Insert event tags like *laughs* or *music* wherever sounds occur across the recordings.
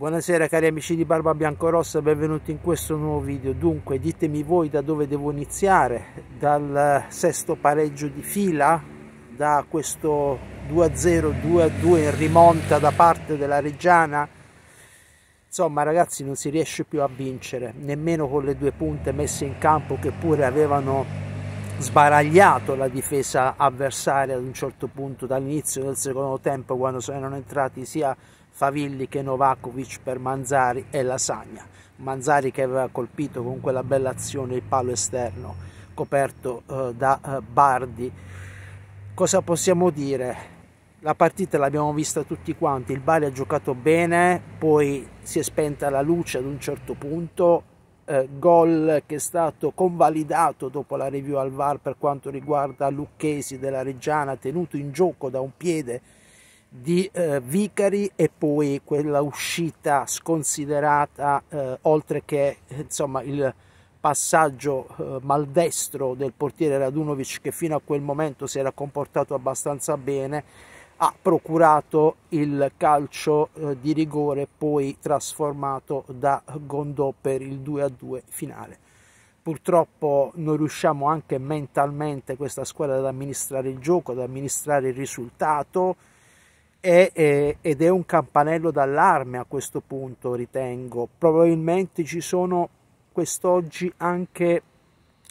Buonasera cari amici di Barba Biancorossa, benvenuti in questo nuovo video. Dunque, ditemi voi da dove devo iniziare, dal sesto pareggio di fila, da questo 2-0, 2-2 in rimonta da parte della Reggiana. Insomma ragazzi non si riesce più a vincere, nemmeno con le due punte messe in campo che pure avevano sbaragliato la difesa avversaria ad un certo punto dall'inizio del secondo tempo quando sono entrati sia Favilli che Novakovic per Manzari e Lasagna. Manzari che aveva colpito con quella bella azione il palo esterno coperto eh, da eh, Bardi. Cosa possiamo dire? La partita l'abbiamo vista tutti quanti, il Bari ha giocato bene, poi si è spenta la luce ad un certo punto, eh, gol che è stato convalidato dopo la review al VAR per quanto riguarda Lucchesi della Reggiana, tenuto in gioco da un piede di eh, Vicari e poi quella uscita sconsiderata eh, oltre che insomma il passaggio eh, maldestro del portiere Radunovic che fino a quel momento si era comportato abbastanza bene ha procurato il calcio eh, di rigore poi trasformato da Gondò per il 2-2 finale. Purtroppo non riusciamo anche mentalmente questa squadra ad amministrare il gioco ad amministrare il risultato è, è, ed è un campanello d'allarme a questo punto, ritengo. Probabilmente ci sono quest'oggi anche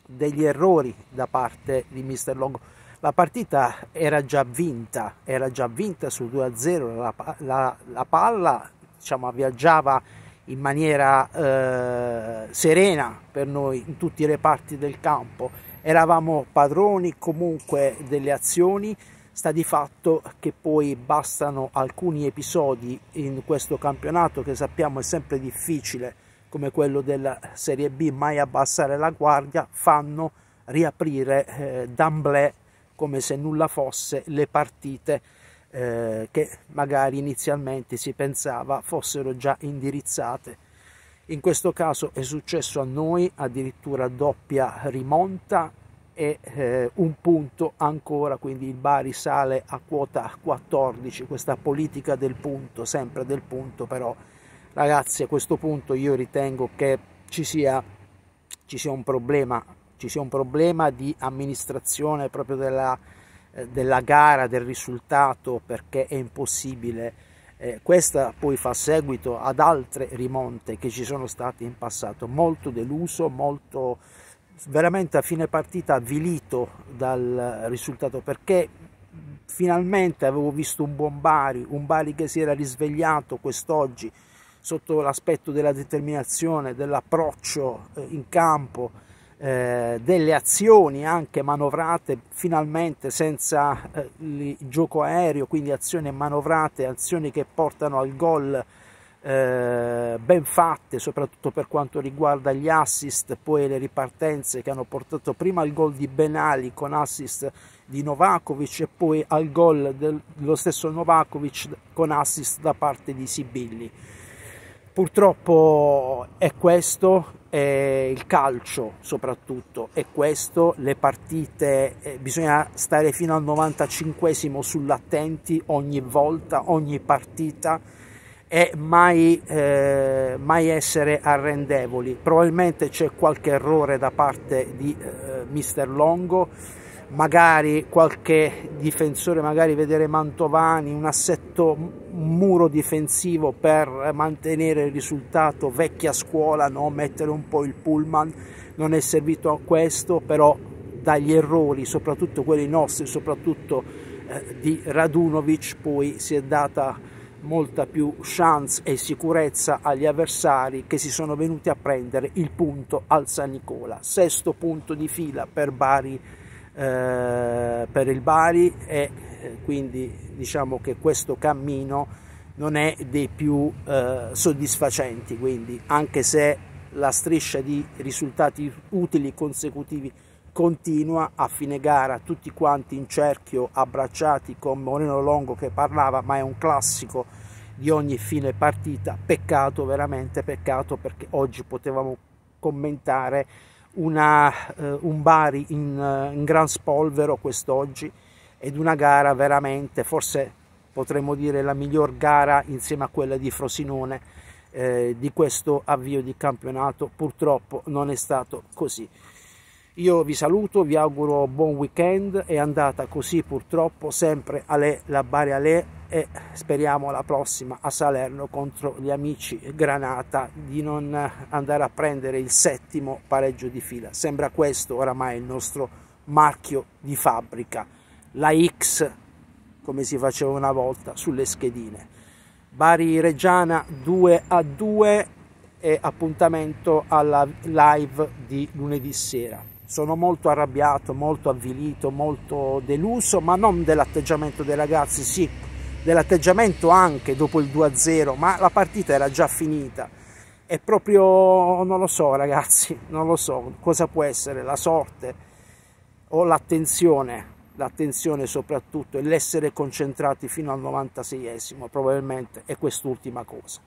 degli errori da parte di Mister Longo. La partita era già vinta, era già vinta sul 2-0, la, la, la palla diciamo, viaggiava in maniera eh, serena per noi in tutti i reparti del campo, eravamo padroni comunque delle azioni sta di fatto che poi bastano alcuni episodi in questo campionato che sappiamo è sempre difficile come quello della Serie B mai abbassare la guardia fanno riaprire eh, d'amblè come se nulla fosse le partite eh, che magari inizialmente si pensava fossero già indirizzate. In questo caso è successo a noi addirittura doppia rimonta e eh, un punto ancora, quindi il Bari sale a quota 14, questa politica del punto, sempre del punto, però ragazzi a questo punto io ritengo che ci sia, ci sia un problema, ci sia un problema di amministrazione proprio della, eh, della gara, del risultato, perché è impossibile. Eh, questa poi fa seguito ad altre rimonte che ci sono state in passato, molto deluso, molto veramente a fine partita avvilito dal risultato perché finalmente avevo visto un buon Bari, un Bari che si era risvegliato quest'oggi sotto l'aspetto della determinazione, dell'approccio eh, in campo, eh, delle azioni anche manovrate finalmente senza eh, il gioco aereo, quindi azioni manovrate, azioni che portano al gol eh, ben fatte, soprattutto per quanto riguarda gli assist, poi le ripartenze che hanno portato prima al gol di Benali con assist di Novakovic e poi al gol dello stesso Novakovic con assist da parte di Sibilli. Purtroppo è questo, è il calcio soprattutto, è questo, le partite, eh, bisogna stare fino al 95 sull'attenti ogni volta, ogni partita e mai, eh, mai, essere arrendevoli. Probabilmente c'è qualche errore da parte di eh, Mister Longo, magari qualche difensore, magari vedere Mantovani, un assetto, un muro difensivo per mantenere il risultato, vecchia scuola, no? mettere un po' il pullman, non è servito a questo, però dagli errori, soprattutto quelli nostri, soprattutto eh, di Radunovic, poi si è data molta più chance e sicurezza agli avversari che si sono venuti a prendere il punto al San Nicola. Sesto punto di fila per, Bari, eh, per il Bari e eh, quindi diciamo che questo cammino non è dei più eh, soddisfacenti, quindi anche se la striscia di risultati utili consecutivi continua a fine gara tutti quanti in cerchio abbracciati con Moreno Longo che parlava ma è un classico di ogni fine partita peccato veramente peccato perché oggi potevamo commentare una, uh, un Bari in, uh, in gran spolvero quest'oggi ed una gara veramente forse potremmo dire la miglior gara insieme a quella di Frosinone eh, di questo avvio di campionato purtroppo non è stato così. Io vi saluto, vi auguro buon weekend, è andata così purtroppo sempre a lei, la Bari a lei e speriamo la prossima a Salerno contro gli amici Granata di non andare a prendere il settimo pareggio di fila. Sembra questo oramai il nostro marchio di fabbrica, la X come si faceva una volta sulle schedine. Bari Reggiana 2 a 2 e appuntamento alla live di lunedì sera sono molto arrabbiato, molto avvilito, molto deluso, ma non dell'atteggiamento dei ragazzi, sì, dell'atteggiamento anche dopo il 2-0, ma la partita era già finita. È proprio, non lo so ragazzi, *laughs* non lo so cosa può essere la sorte o l'attenzione, l'attenzione soprattutto e l'essere concentrati fino al 96esimo, probabilmente è quest'ultima cosa.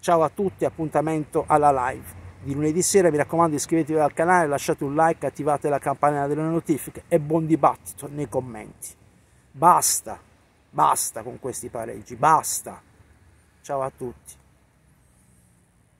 Ciao a tutti, appuntamento alla live di lunedì sera. Mi raccomando iscrivetevi al canale, lasciate un like, attivate la campanella delle notifiche e buon dibattito nei commenti. Basta, basta con questi pareggi, basta. Ciao a tutti.